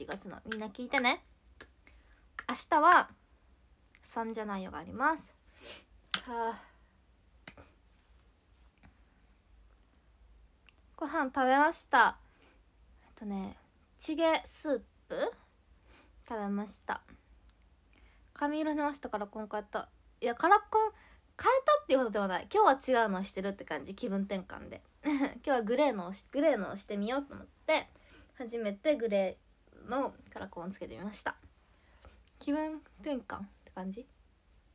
4月のみんな聞いてね。明日は三じゃないよがあります。はあ。ご飯食べました。えっとねチゲスープ？食べました。髪色寝ましたから今回やった。いやカラコン変えたっていうことではない。今日は違うのをしてるって感じ。気分転換で。今日はグレーのグレーのをしてみようと思って初めてグレーのカラコンをつけてみました。気分転換って感じ？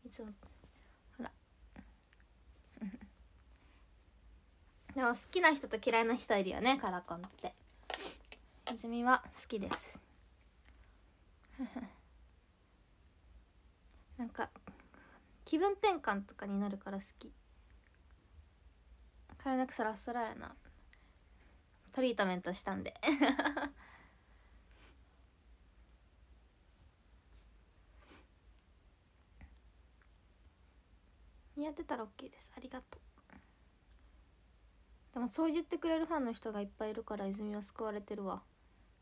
いつも。ほら。でも好きな人と嫌いな人いるよねカラコンって。泉は好きです。なんか気分転換とかになるから好き。髪の毛サラサラやな。トリートメントしたんで。似合ってたら OK です。ありがとう。でもそう言ってくれるファンの人がいっぱいいるから泉は救われてるわ。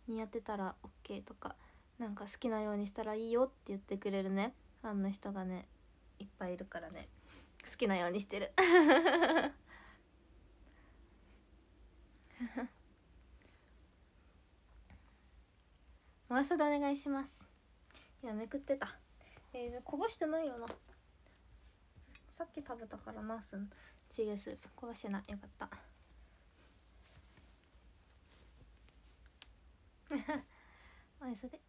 似合ってたら OK とかなんか好きなようにしたらいいよって言ってくれるね。ファンの人がねいっぱいいるからね。好きなようにしてる。もう一度お願いします。いやめくってた。えー、こぼしてないよな。さっき食べたからなすん。チゲスープ。こぼしてないよかった。おいそで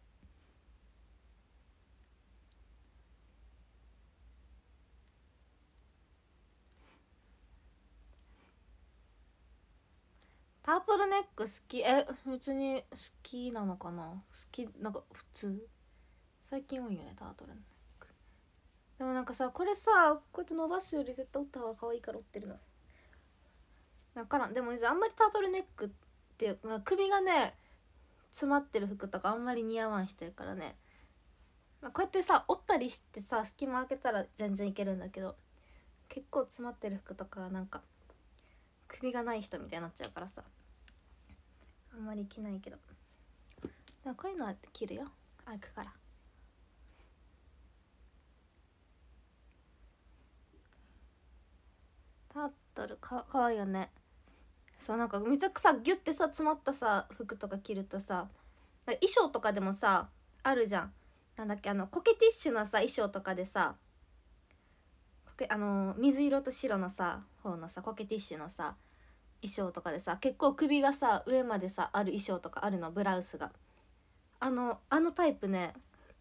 タートルネック好き？え別に好きなのかな？好きなんか普通。最近多いよねタートル。ネックでもなんかさこれさこうやって伸ばすより絶対折った方が可愛いから折ってるのだからん。でもあんまりタートルネックっていうか首がね詰まってる服とかあんまり似合わん人やからね、まあ、こうやってさ折ったりしてさ隙間開けたら全然いけるんだけど結構詰まってる服とかなんか首がない人みたいになっちゃうからさ。あんまり着ないけど。こういうのは着るよ。開くから。タートルかかわいいよね。そうなんかめちゃくさギュッてさ詰まったさ服とか着るとさ衣装とかでもさあるじゃん。なんだっけあのコケティッシュのさ衣装とかでさあの水色と白のさ方のさコケティッシュのさ衣装とかでさ結構首がさ上までさある衣装とかあるのブラウスが。あのあのタイプね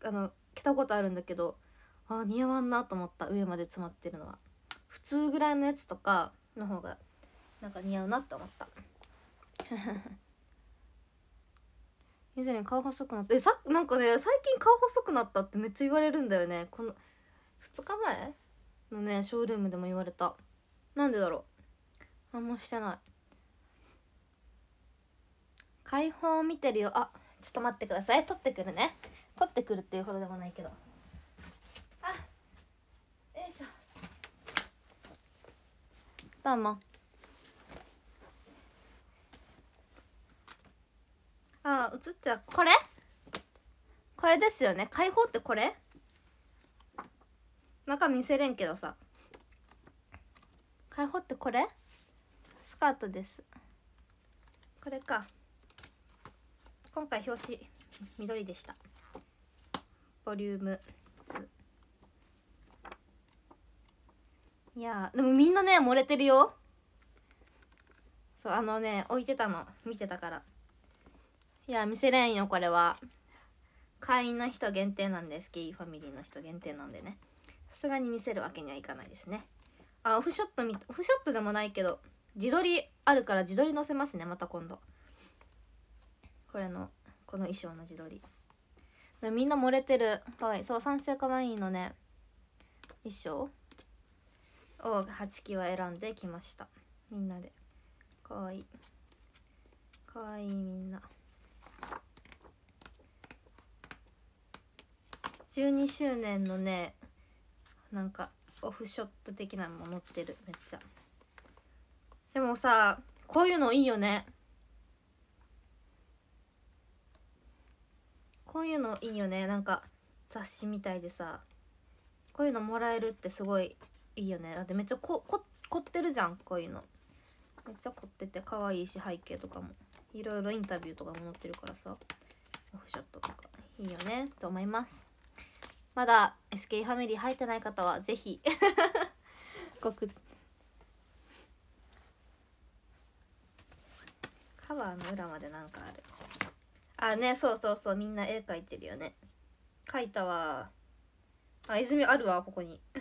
あの着たことあるんだけどあ似合わんなと思った上まで詰まってるのは。普通ぐらいのやつとかの方がなんか似合うなって思った。以前に顔細くなった。えさなんかね最近顔細くなったってめっちゃ言われるんだよね。この2日前のねショールームでも言われた。なんでだろう。何もしてない。開放見てるよ。あちょっと待ってください。取ってくるね。取ってくるっていうほどでもないけどあよいしょどうもあ映っちゃうこれこれですよね開放ってこれ中見せれんけどさ開放ってこれスカートですこれか今回表紙緑でしたボリューム2いやでもみんなね漏れてるよ。そうあのね置いてたの。見てたから。いや見せれんよこれは。会員の人限定なんですゲイファミリーの人限定なんでね。さすがに見せるわけにはいかないですね。あオフショットみオフショットでもないけど自撮りあるから自撮り載せますねまた今度。これのこの衣装の自撮り。みんな漏れてる。かわいい。そう賛成かわいいのね。衣装。を8期は選んできました。みんなで。かわいい。かわいいみんな。12周年のねなんかオフショット的なのも載ってる。めっちゃ。でもさこういうのいいよね。こういうのいいよね。なんか雑誌みたいでさこういうのもらえるってすごいいいよね。だってめっちゃここ凝ってるじゃんこういうの。めっちゃ凝ってて可愛いし背景とかも。いろいろインタビューとかも載ってるからさ。オフショットとか。いいよね。と思います。まだ SK ファミリー入ってない方はぜひ。ごくカバーの裏までなんかある。あねそうそうそう。みんな絵描いてるよね。描いたわ。あ泉あるわここに。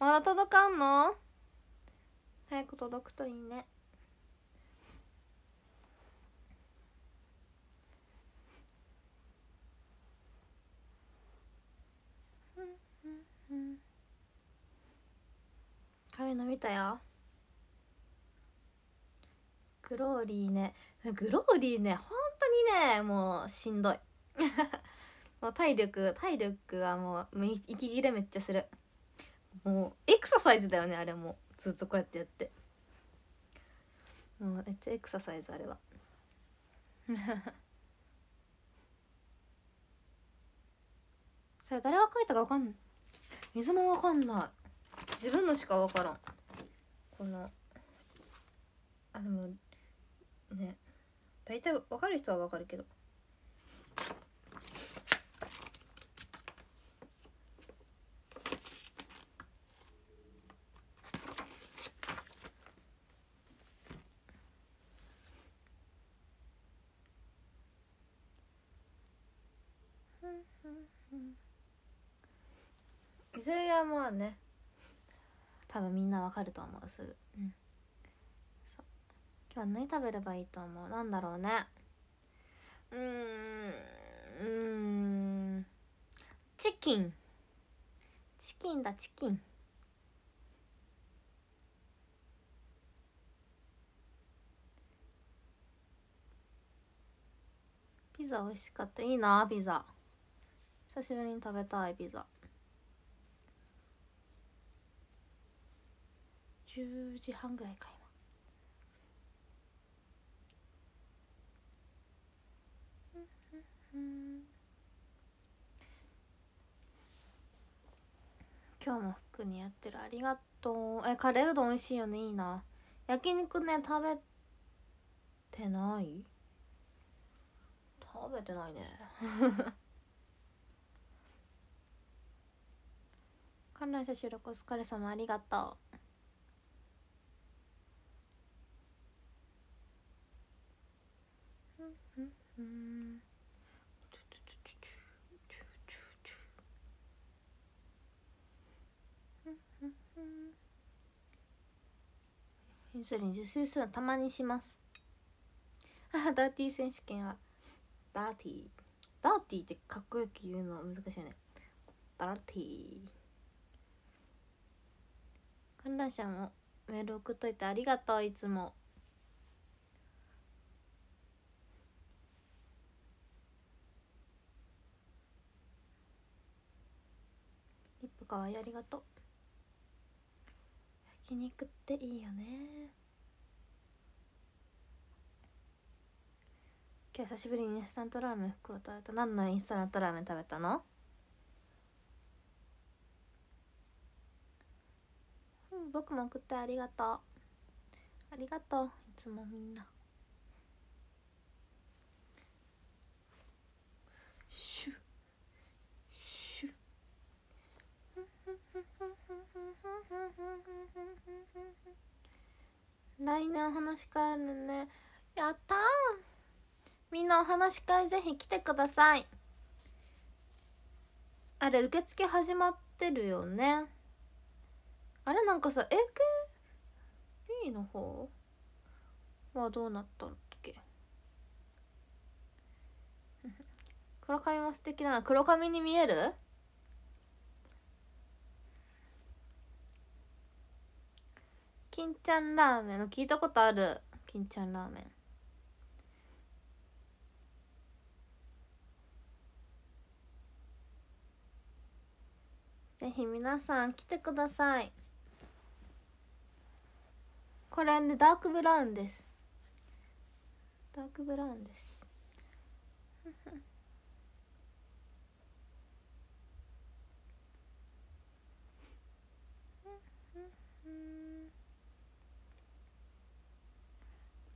まだ届かんの？早く届くといいね。かゆいの見たよ。グローリーね。グローリーね本当にねもうしんどい。もう体力体力がもう息切れめっちゃする。もうエクササイズだよねあれもずっとこうやってやって。もうめっちゃエクササイズあれは。それ誰が書いたか分かんない。水も分かんない。自分のしか分からん。このあでもね。大体分かる人は分かるけど。いずれはまあね多分みんなわかると思うすぐ、うん、今日何食べればいいと思う。なんだろうね。うーん。うん。チキン。チキンだチキン。ピザ美味しかった。いいなピザ。久しぶりに食べたいピザ。10時半ぐらいか今今日も服にやってる。ありがとう。えカレーうどん美味しいよねいいな。焼肉ね食べてない？食べてないね。観覧車収録お疲れ様ありがとう。インスリン受精するのたまにします。あダーティー選手権は。ダーティー。ダーティーってかっこよく言うの難しいよね。ダーティー。観覧車もメール送っといてありがとういつも。リップかわいありがとう。焼肉っていいよね。今日久しぶりにインスタントラーメン袋食べた何のインスタントラーメン食べたの？うん僕も送ってありがとう。ありがとういつもみんな。シュッ来年お話し会あるね。やったみんなお話し会ぜひ来てください。あれ受付始まってるよね。あれなんかさ AKB の方？はどうなったんだっけ？黒髪も素敵だな。黒髪に見える？金ちゃんラーメン聞いたことある？金ちゃんラーメン。ぜひ皆さん来てください。これねダークブラウンです。ダークブラウンです。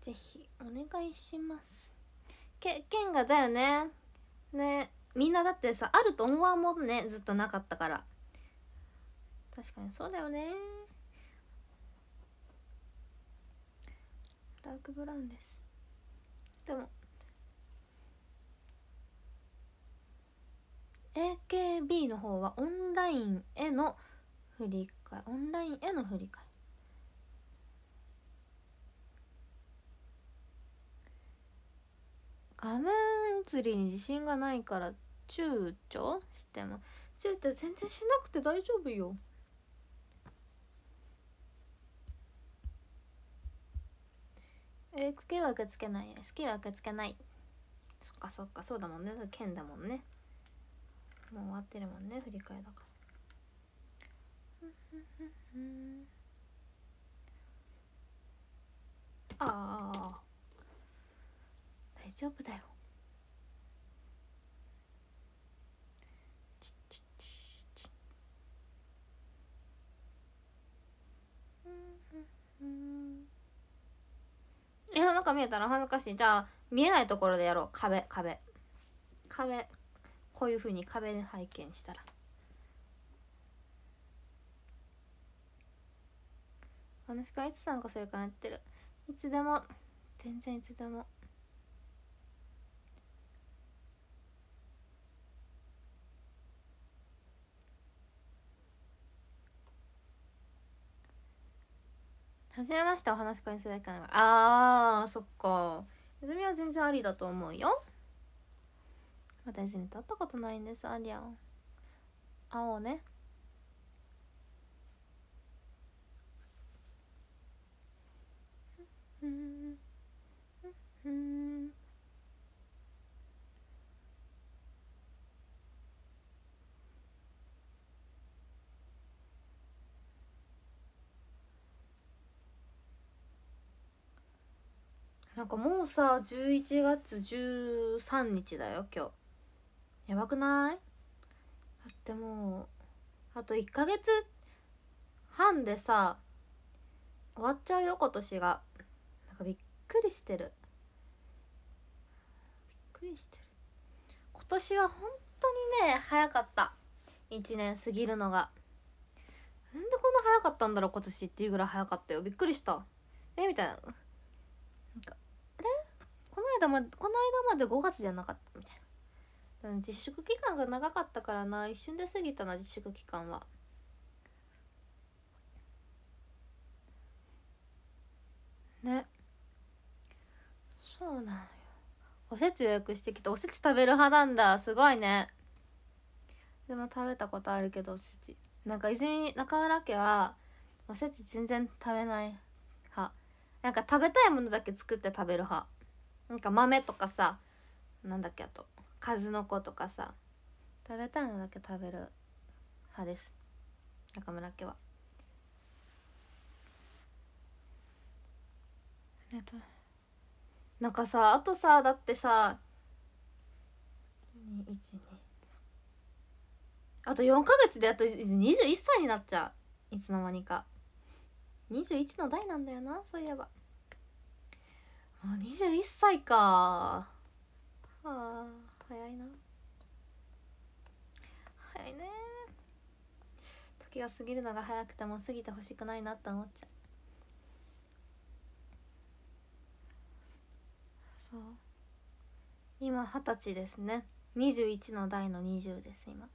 ぜひお願いします。け剣がだよね。ねみんなだってさあると思わんもんね。ずっとなかったから。確かにそうだよね。ダークブラウンです。でも AKB の方はオンラインへの振り替えオンラインへの振り替画面映りに自信がないから躊躇しても。躊躇全然しなくて大丈夫よ。えー、好きは受け付けない好きは受け付けない。そっかそっかそうだもんね。剣だもんね。もう終わってるもんね振り替えだから。ああ大丈夫だよ。えなんか見えたら恥ずかしい。じゃあ見えないところでやろう。壁壁。壁。こういうふうに壁で拝見したら。話がいつ参加するかやってる。いつでも。全然いつでも。初めましてお話し会するだけなあーそっか。泉は全然ありだと思うよ。私に会ったことないんですありゃ青ね。うんうん。なんかもうさ11月13日だよ今日。やばくない？だってもうあと1ヶ月半でさ終わっちゃうよ今年が。なんかびっくりしてる。びっくりしてる。今年は本当にね早かった。1年過ぎるのが。なんでこんな早かったんだろう今年っていうぐらい早かったよ。びっくりした。えみたいな。間まこの間まで5月じゃなかったみたいな。自粛期間が長かったからな一瞬で過ぎたな自粛期間は。ね。そうなんよ。おせち予約してきておせち食べる派なんだ。すごいね。でも食べたことあるけどおせち。なんか泉中村家はおせち全然食べない派。なんか食べたいものだけ作って食べる派。なんか豆とかさなんだっけあと数の子とかさ食べたいのだけ食べる派です。中村家は。えっとなんかさあとさだってさあと4ヶ月であと21歳になっちゃう。いつの間にか。21の代なんだよなそういえば。あ21歳か。はあ早いな。早いね。時が過ぎるのが早くても過ぎてほしくないなって思っちゃう。そう。今二十歳ですね。21の代の20です今。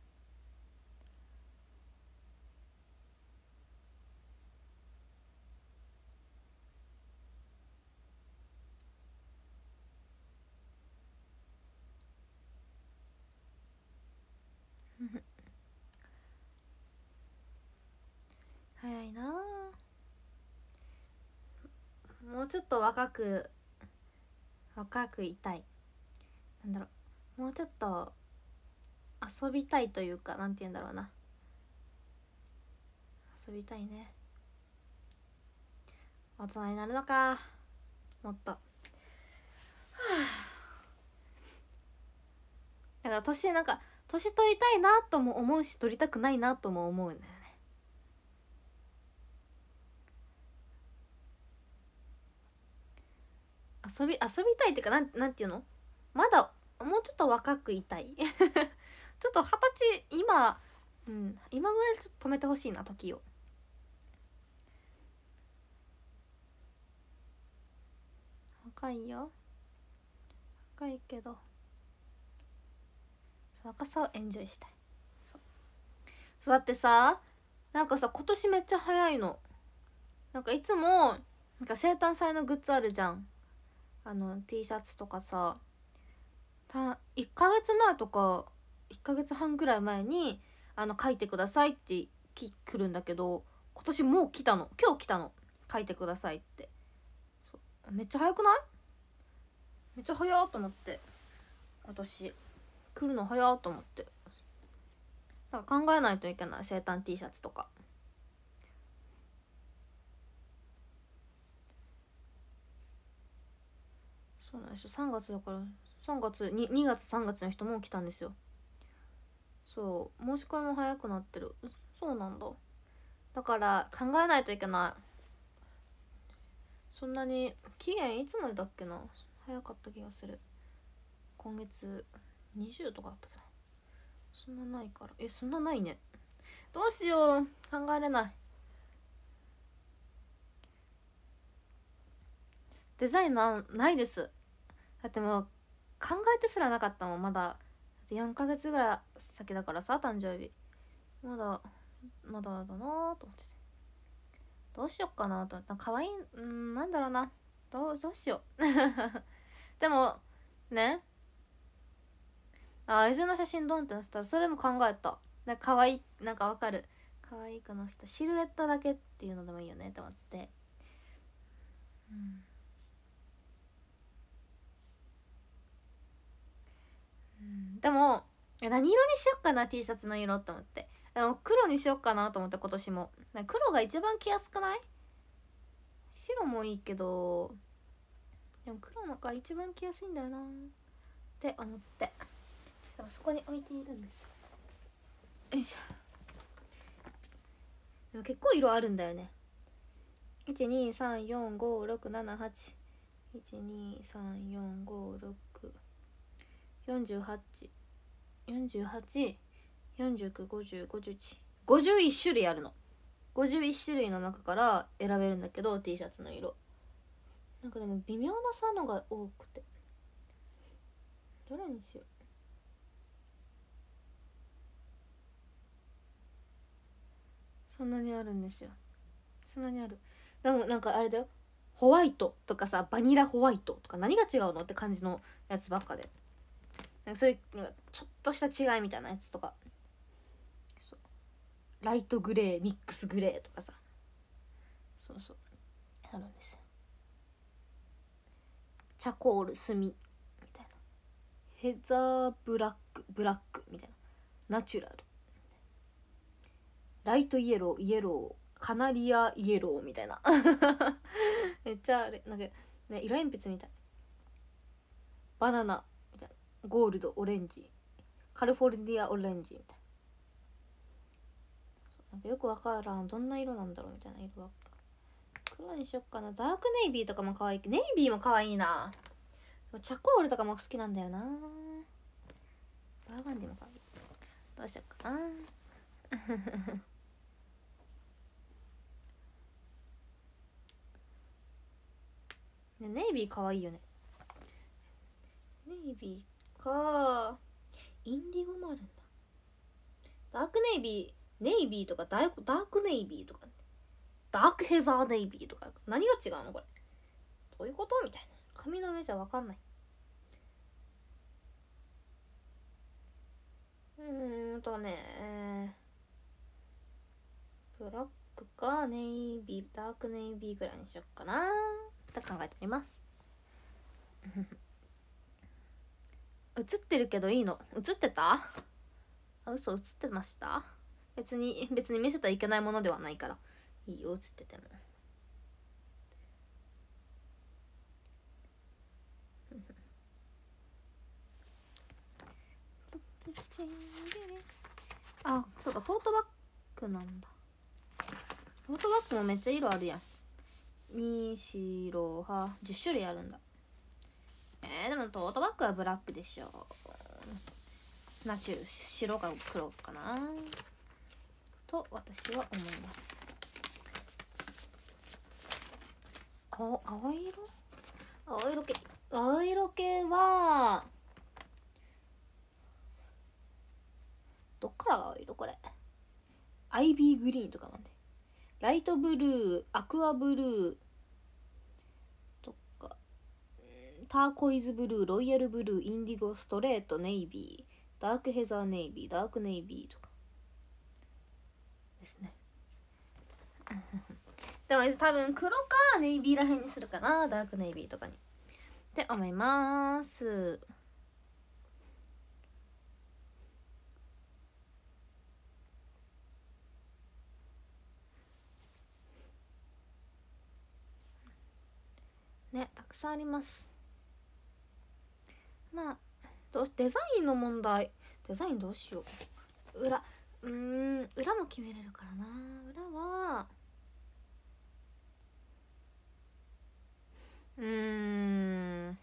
ちょっと若く若くいたい。なんだろう。もうちょっと遊びたいというかなんて言うんだろうな。遊びたいね。大人になるのか。もっと。は あだから年なんか年取りたいなとも思うし取りたくないなとも思うね。遊び遊びたいっていうかなんなんていうの？まだもうちょっと若くいたい。ちょっと二十歳今うん今ぐらいちょっと止めてほしいな時を。若いよ。若いけど。若さをエンジョイしたい。そう。そうだってさなんかさ今年めっちゃ早いの。なんかいつもなんか生誕祭のグッズあるじゃん。あの T シャツとかさた1ヶ月前とか1ヶ月半ぐらい前にあの書いてくださいってき来るんだけど今年もう来たの。今日来たの。書いてくださいって。めっちゃ早くない？めっちゃ早っと思って。今年。来るの早っと思って。だから考えないといけない。生誕 T シャツとか。そうなんですよ。3月だから3月に 2, 月3月の人も来たんですよ。そう。申し込みも早くなってる。そうなんだ。だから考えないといけない。そんなに期限いつまでだっけな？早かった気がする。今月20とかだったけな？そんなないから。えそんなないね。どうしよう。考えれない。デザインなないです。だってもう考えてすらなかったもんまだ。4ヶ月ぐらい先だからさ誕生日。まだまだだなと思ってて。どうしよっかなと。思ってかわいいうんなんだろうな。どうどうしよう。でもね。あ伊豆の写真ドンって載せたらそれも考えた。なんかかわいなんかわかる。かわいく載せたシルエットだけっていうのでもいいよねと思って。うん。でも何色にしよっかな T シャツの色と思って。でも黒にしよっかなと思って今年も。黒が一番着やすくない？白もいいけどでも黒のが一番着やすいんだよな。って思って。そこに置いているんです。よいしょ。でも結構色あるんだよね。123456781 1234567 484849505151種類あるの。51種類の中から選べるんだけど T シャツの色。なんかでも微妙なさのが多くて。どれにしよう。そんなにあるんですよ。そんなにある。でもなんかあれだよ。ホワイトとかさバニラホワイトとか何が違うのって感じのやつばっかでなんかそういうなんかちょっとした違いみたいなやつとか。そう。ライトグレーミックスグレーとかさ。そうそう。あるんですよ。チャコール炭みたいな。ヘザーブラックブラックみたいな。ナチュラル。ライトイエローイエロー。カナリアイエローみたいな。めっちゃあれなんかね色鉛筆みたい。バナナ。ゴールドオレンジ。カリフォルニアオレンジみたいな。よくわからん。どんな色なんだろうみたいな色は黒にしよっかな。ダークネイビーとかも可愛い。ネイビーも可愛いな。チャコールとかも好きなんだよな。バーガンディも可愛い。どうしよっかな、ネイビー可愛いよね。ネイビーか。インディゴもあるんだ。ダークネイビーネイビーとかダークネイビーとかダークヘザーネイビーとか。何が違うのこれ。どういうことみたいな。紙の上じゃ分かんない。うーんとね。ブラックかネイビーダークネイビーぐらいにしよっかな。って考えております。映ってるけどいいの？映ってた？あ嘘映ってました？別に別に見せたらいけないものではないから。いいよ映ってても。あそうかトートバッグなんだ。トートバッグもめっちゃ色あるやん。に白は10種類あるんだ。えー、でもトートバッグはブラックでしょう。ナチュ白か黒かな。と私は思います。青青色？青色系。青色系はどっから青色これ。アイビーグリーンとかまで。ライトブルーアクアブルーとかターコイズブルーロイヤルブルーインディゴストレートネイビーダークヘザーネイビーダークネイビーとか。ですね。でも多分黒かネイビーらへんにするかなダークネイビーとかに。って思います。ねたくさんあります。まあどうデザインの問題。デザインどうしよう。裏うん裏も決めれるからな。裏はうーん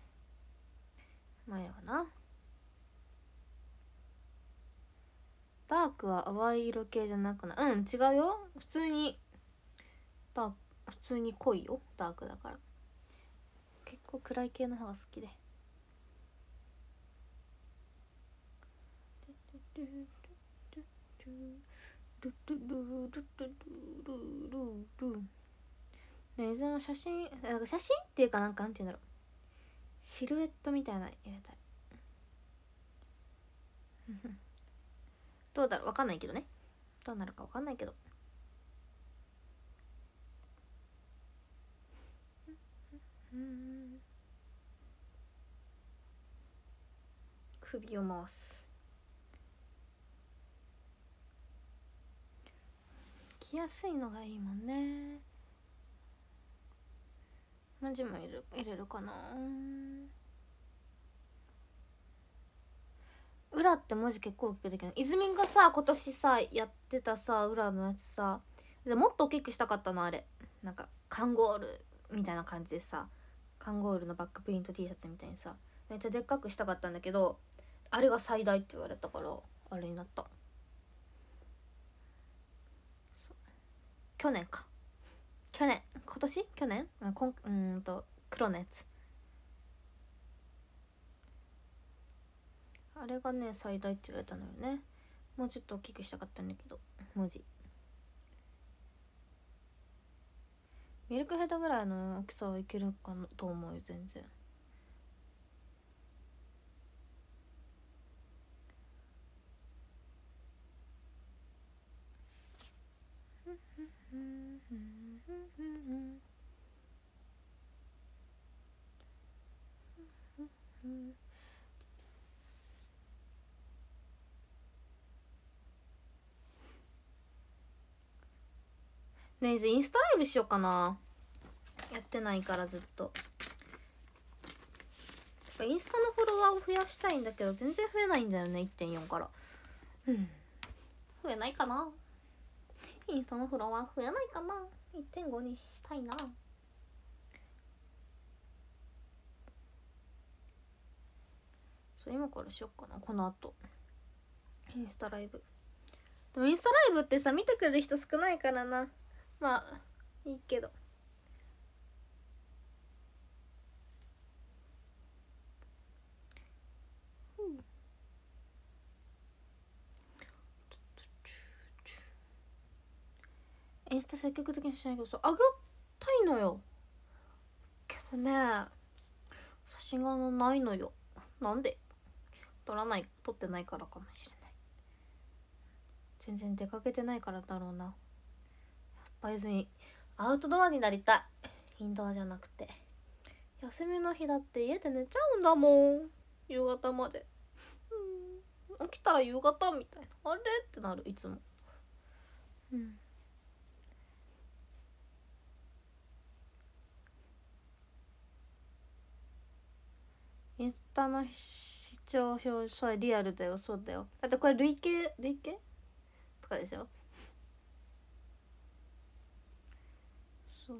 前はな。ダークは淡い色系じゃなくないうん違うよ。普通にダーク普通に濃いよ。ダークだから。結構暗い系の方が好きで。ねいずれも写真なんか写真っていうかなんかなんて言うんだろうシルエットみたいな入れたいどうだろうわかんないけどねどうなるかわかんないけど首を回す着やすいのがいいもんね。文字も入れる入れるかな。裏って文字結構大きくできる。泉がさ今年さやってたさ裏のやつさもっと大きくしたかったのあれ。なんかカンゴールみたいな感じでさカンゴールのバックプリント T シャツみたいにさめっちゃでっかくしたかったんだけどあれが最大って言われたからあれになった。去年か。去年今年？去年？あこんうんと黒のやつ。あれがね最大って言われたのよね。もうちょっと大きくしたかったんだけど文字。ミルクヘッドぐらいの大きさはいけるかなと思うよ全然。ねえインスタライブしようかな。やってないからずっと。インスタのフォロワーを増やしたいんだけど全然増えないんだよね1.4から。うん。増えないかなインスタのフォロワー増えないかな？1.5にしたいな。そう今からしよっかな。この後。インスタライブ。でもインスタライブってさ見てくれる人少ないからな。まあいいけど。インスタ積極的にしないけどさあげたいのよ。けどね写真がないのよ。なんで？撮らない撮ってないからかもしれない。全然出かけてないからだろうな。ぱ別にアウトドアになりたい。インドアじゃなくて。休みの日だって家で寝ちゃうんだもん。夕方まで。起きたら夕方みたいな。あれ？ってなるいつも。うん。インスタの人調表それリアルだよそうだよ。だってこれ累計累計とかでしょ？そう。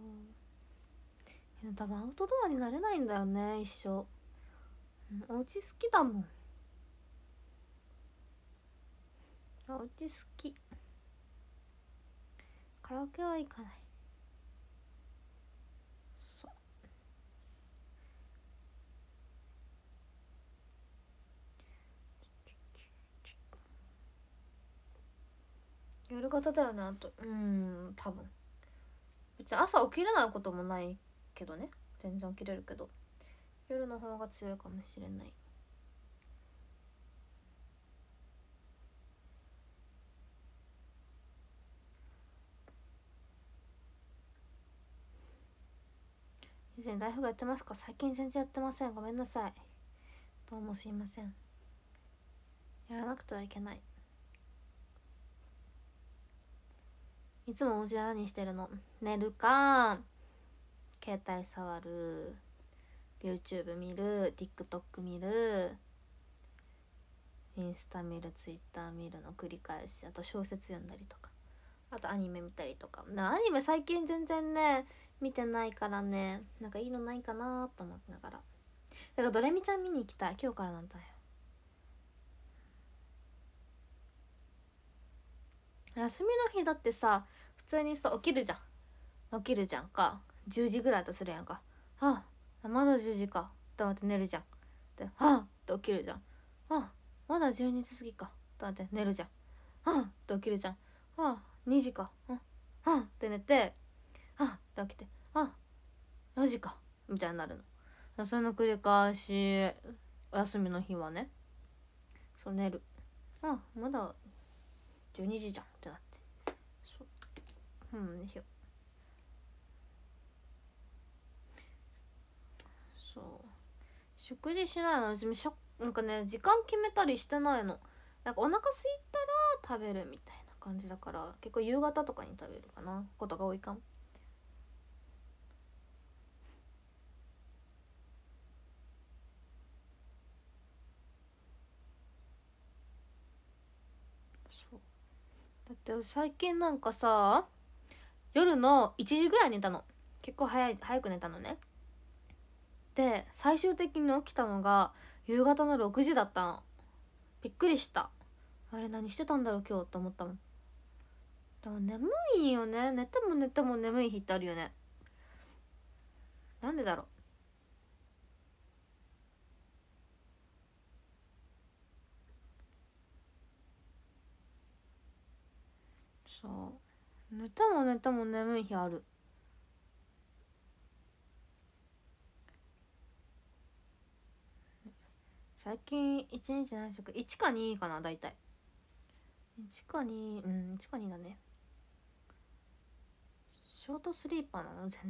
多分アウトドアになれないんだよね一生、うん、お家好きだもん。お家好き。カラオケは行かないそう夜型だよねあと。うん多分。別に朝起きれないこともないけどね。全然起きれるけど。夜の方が強いかもしれない。以前ライフがやってますか？最近全然やってません。ごめんなさい。どうもすいません。やらなくてはいけない。いつもおじや何してるの。寝るか携帯触る YouTube 見る TikTok 見るインスタ見る Twitter 見るの繰り返し。あと小説読んだりとか。あとアニメ見たりとか。アニメ最近全然ね見てないからね。なんかいいのないかなと思いながら。だからドレミちゃん見に行きたい。今日からなんだよ。休みの日だってさ普通にさ起きるじゃん。起きるじゃんか。10時ぐらいとするやんか。ああまだ10時か。と思って寝るじゃん。であって起きるじゃん。あまだ12時過ぎか。と思って寝るじゃん。あって起きるじゃん。あ2時か。ああって寝てあって起きてあ4時か。みたいになるの。その繰り返しお休みの日はね。そう寝る。あまだ12時じゃんってなって。そう。うんひそう。食事しないの？別にしょなんかね時間決めたりしてないの。なんかお腹すいたら食べるみたいな感じだから結構夕方とかに食べるかな。ことが多いかも。だって最近なんかさ夜の1時ぐらい寝たの。結構早い早く寝たのね。で最終的に起きたのが夕方の6時だったの。びっくりした。あれ何してたんだろう今日と思ったもん。でも眠いよね。寝ても寝ても眠い日ってあるよね。なんでだろう。そう。寝ても寝ても眠い日ある。最近一日何食？1か2かな大体。1か2うん1か2だね。ショートスリーパーなの？全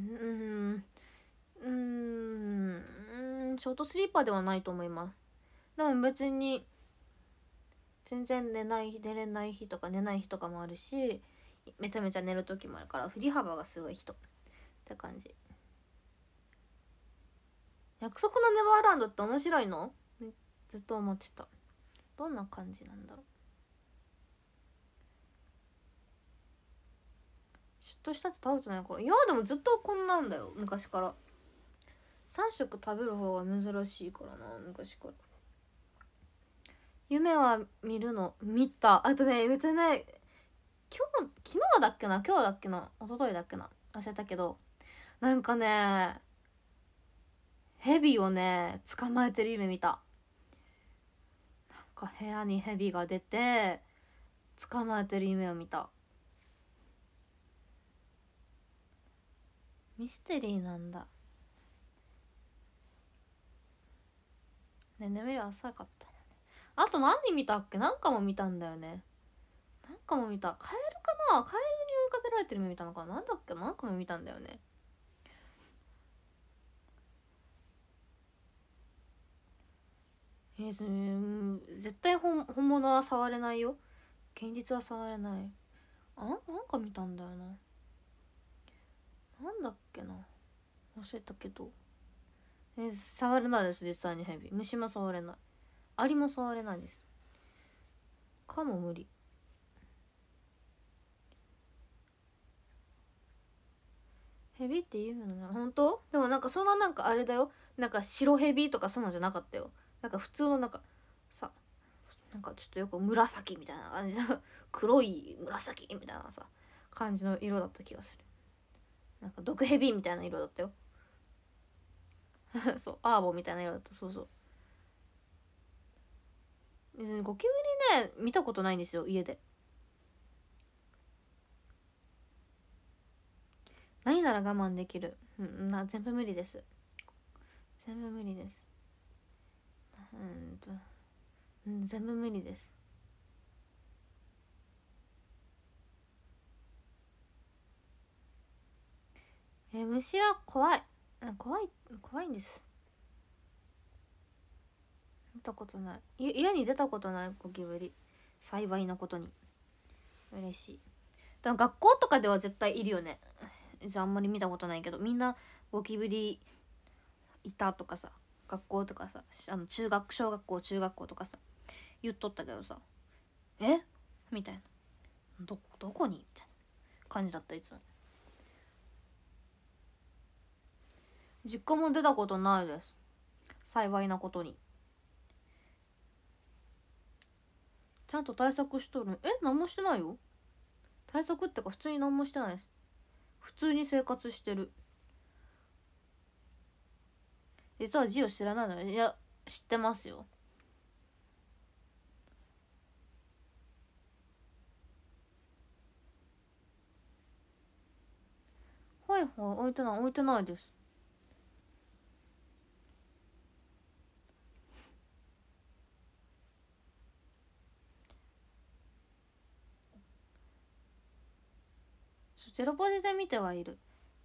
うん。うんショートスリーパーではないと思います。でも別に全然寝ない寝れない日とか寝ない日とかもあるしめちゃめちゃ寝る時もあるから振り幅がすごい人。って感じ。約束のネバーランドって面白いの？ずっと思ってた。どんな感じなんだろう。シュッとしたって食べてないからいやでもずっとこんなんだよ。昔から。3食食べる方が珍しいからな昔から。夢は見るの？見た。あとね別にね今日昨日だっけな？今日だっけな？一昨日だっけな？忘れたけど。なんかねヘビをね捕まえてる夢見た。なんか部屋にヘビが出て捕まえてる夢を見た。ミステリーなんだ。ね眠り浅かった。あと何見たっけ？なんかも見たんだよね。なんかも見た。カエルかな？カエルに追いかけられてる夢見たのかな？なんだっけ？なんかも見たんだよね。えー、絶対本本物は触れないよ。現実は触れない。あなんか見たんだよな。なんだっけな？忘れたけど。えー、触れないです実際にヘビ。虫も触れない。アリも触れないです。かも無理。ヘビっていうのな本当？でもなんかそんななんかあれだよ。なんか白ヘビとかそんなんじゃなかったよ。なんか普通のなんかさなんかちょっとよく紫みたいな感じの 黒い紫みたいなさ感じの色だった気がする。なんか毒ヘビみたいな色だったよ。そうアーボみたいな色だった。そうそう。別にゴキブリね見たことないんですよ家で。何なら我慢できる。うんな全部無理です。全部無理です。うんと、うん、全部無理です。え虫は怖い。怖い怖いんです。見たことない。家に出たことないゴキブリ。幸いなことに。嬉しい。でも学校とかでは絶対いるよね。じゃああんまり見たことないけど。みんなゴキブリいたとかさ。学校とかさ。あの中学小学校中学校とかさ。言っとったけどさ。え？みたいな。どどこに？みたいな感じだったいつも。実家も出たことないです。幸いなことに。ちゃんと対策しとるえ何もしてないよ。対策ってか普通に何もしてないです。普通に生活してる。実はジオ知らないのいや知ってますよ。はいはい置いてない置いてないです。ゼロポジで見てはいる。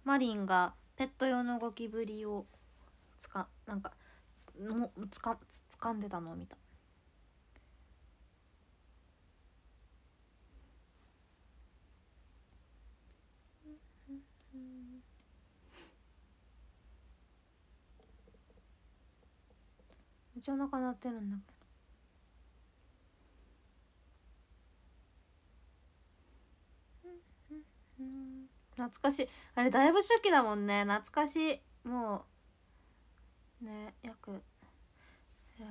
マリンがペット用のゴキブリをつかなんかもつかつかんでたのを見た。めっちゃお腹鳴ってるんだけど。懐かしい。あれだいぶ初期だもんね。懐かしい。もうね約いや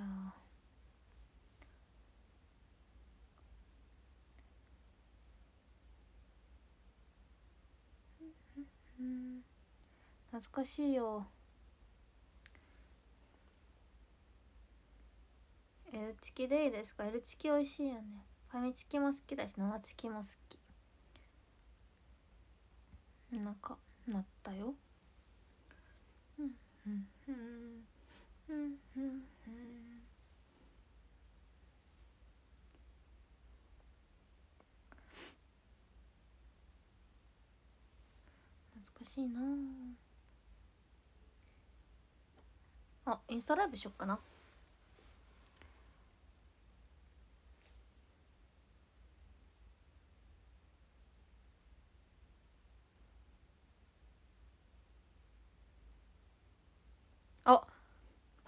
懐かしいよ。L チキでいいですか？L チキ美味しいよね。ファミチキも好きだし生チキも好き。なんかなったよ。うんうんうんうんうんうん。懐かしいな。あインスタライブしよっかな。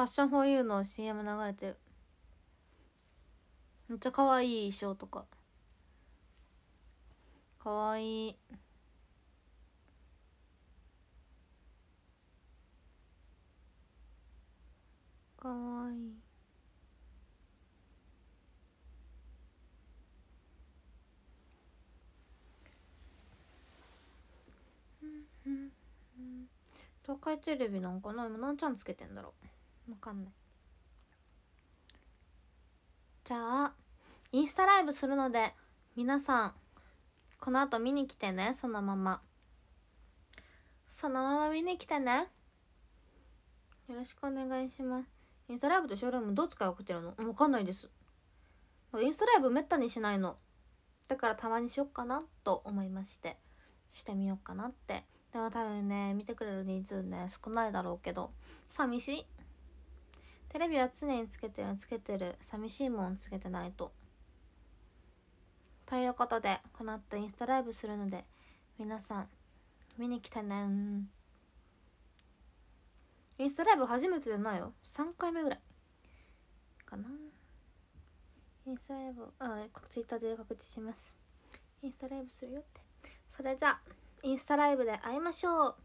ファッションフォーユーの CM 流れてる。めっちゃ可愛い衣装とか。可愛い。可愛い。東海テレビなんかな？今何ちゃんつけてんだろう？わかんない。じゃあインスタライブするので皆さんこの後見に来てねそのまま。そのまま見に来てね。よろしくお願いします。インスタライブとショールームどう使い分けてるの？わかんないです。インスタライブめったにしないの。だからたまにしよっかなと思いまして。してみようかなって。でも多分ね見てくれる人数ね少ないだろうけど。寂しいテレビは常につけてるつけてる寂しいもんつけてないと。ということでこの後インスタライブするので皆さん見に来てねんインスタライブ初めてじゃないよ。3回目ぐらい。かな。インスタライブあツイッターで告知します。インスタライブするよって。それじゃあインスタライブで会いましょう。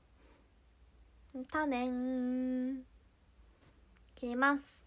たねん切ります。